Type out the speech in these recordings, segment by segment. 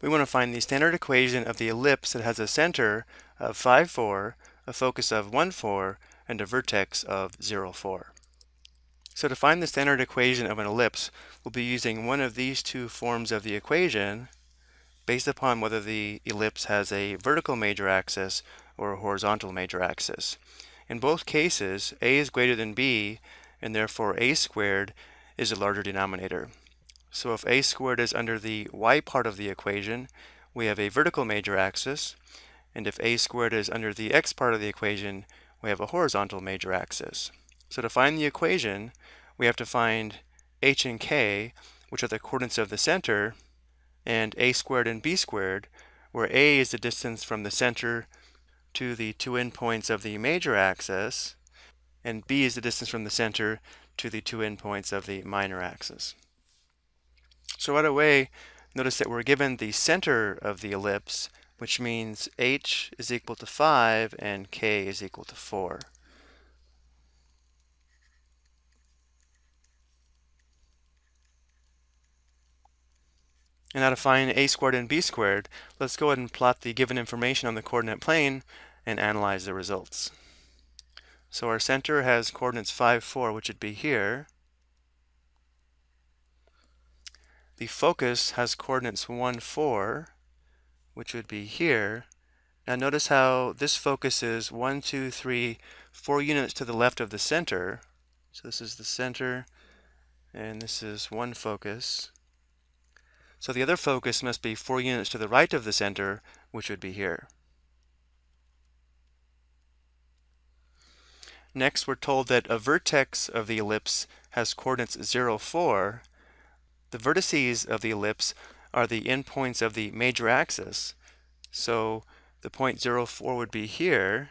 we want to find the standard equation of the ellipse that has a center of 5, 4, a focus of 1, 4, and a vertex of 0, 4. So to find the standard equation of an ellipse, we'll be using one of these two forms of the equation based upon whether the ellipse has a vertical major axis or a horizontal major axis. In both cases, a is greater than b, and therefore a squared is a larger denominator. So if a squared is under the y part of the equation, we have a vertical major axis, and if a squared is under the x part of the equation, we have a horizontal major axis. So to find the equation, we have to find h and k, which are the coordinates of the center, and a squared and b squared, where a is the distance from the center to the two endpoints of the major axis, and b is the distance from the center to the two endpoints of the minor axis. So right away, notice that we're given the center of the ellipse, which means h is equal to 5 and k is equal to 4. And now to find a squared and b squared, let's go ahead and plot the given information on the coordinate plane and analyze the results. So our center has coordinates 5, 4, which would be here. The focus has coordinates 1, 4, which would be here. Now notice how this focus is 1, 2, 3, 4 units to the left of the center. So this is the center, and this is one focus. So the other focus must be 4 units to the right of the center, which would be here. Next, we're told that a vertex of the ellipse has coordinates 0, 4. The vertices of the ellipse are the endpoints of the major axis. So the point 0, 4 would be here.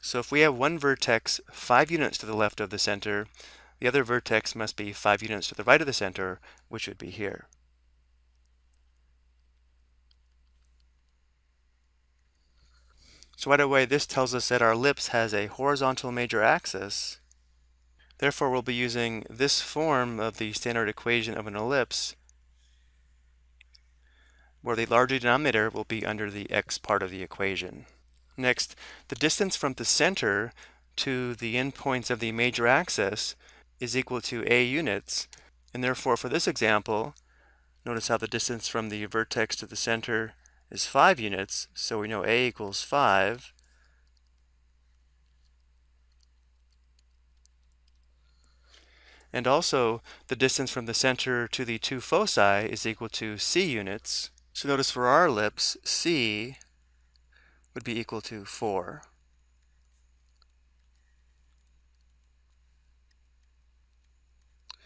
So if we have one vertex 5 units to the left of the center, the other vertex must be 5 units to the right of the center, which would be here. So right away, this tells us that our ellipse has a horizontal major axis. Therefore, we'll be using this form of the standard equation of an ellipse where the larger denominator will be under the x part of the equation. Next, the distance from the center to the endpoints of the major axis is equal to a units, and therefore for this example, notice how the distance from the vertex to the center is 5 units, so we know a equals 5. And also, the distance from the center to the two foci is equal to c units. So notice for our ellipse, c would be equal to 4.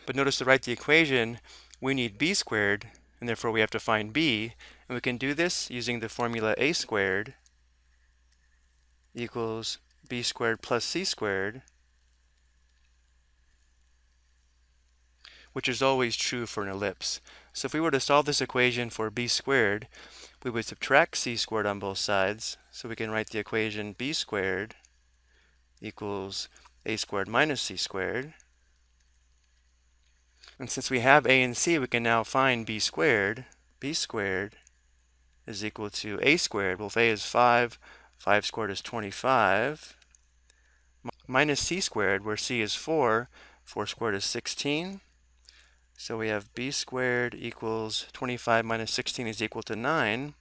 But notice to write the equation, we need b squared, and therefore we have to find b, and we can do this using the formula a squared equals b squared plus c squared, which is always true for an ellipse. So if we were to solve this equation for b squared, we would subtract c squared on both sides. So we can write the equation b squared equals a squared minus c squared. And since we have a and c, we can now find b squared. b squared is equal to a squared. Well, if a is 5, 5 squared is 25. Minus c squared, where c is 4, 4 squared is 16. So we have b squared equals 25 minus 16 is equal to 9.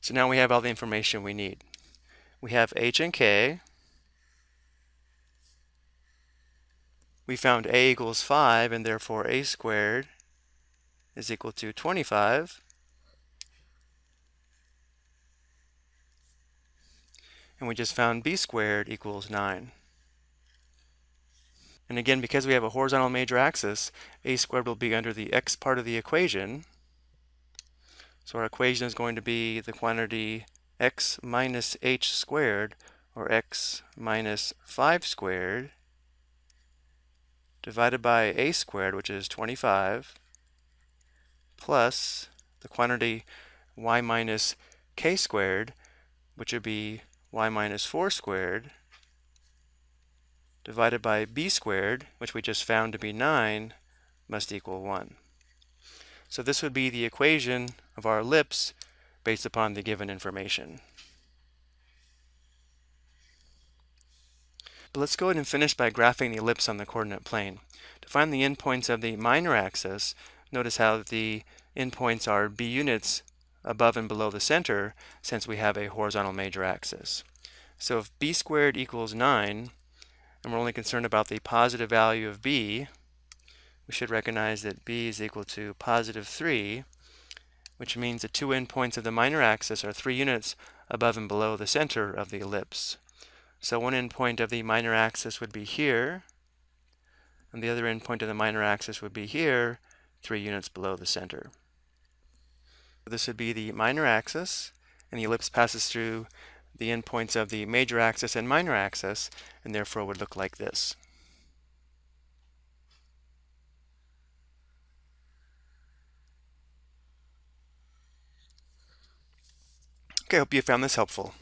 So now we have all the information we need. We have h and k, we found a equals 5 and therefore a squared is equal to 25. And we just found b squared equals 9. And again, because we have a horizontal major axis, a squared will be under the x part of the equation. So our equation is going to be the quantity x minus h squared, or x minus 5 squared, divided by a squared, which is 25, plus the quantity y minus k squared, which would be y minus 4 squared, divided by b squared, which we just found to be 9, must equal 1. So this would be the equation of our ellipse based upon the given information. But let's go ahead and finish by graphing the ellipse on the coordinate plane. To find the endpoints of the minor axis, notice how the endpoints are b units above and below the center since we have a horizontal major axis. So if b squared equals 9, and we're only concerned about the positive value of b, we should recognize that b is equal to positive 3, which means the two endpoints of the minor axis are 3 units above and below the center of the ellipse. So one endpoint of the minor axis would be here, and the other endpoint of the minor axis would be here, 3 units below the center. This would be the minor axis, and the ellipse passes through the endpoints of the major axis and minor axis, and therefore would look like this. Okay, I hope you found this helpful.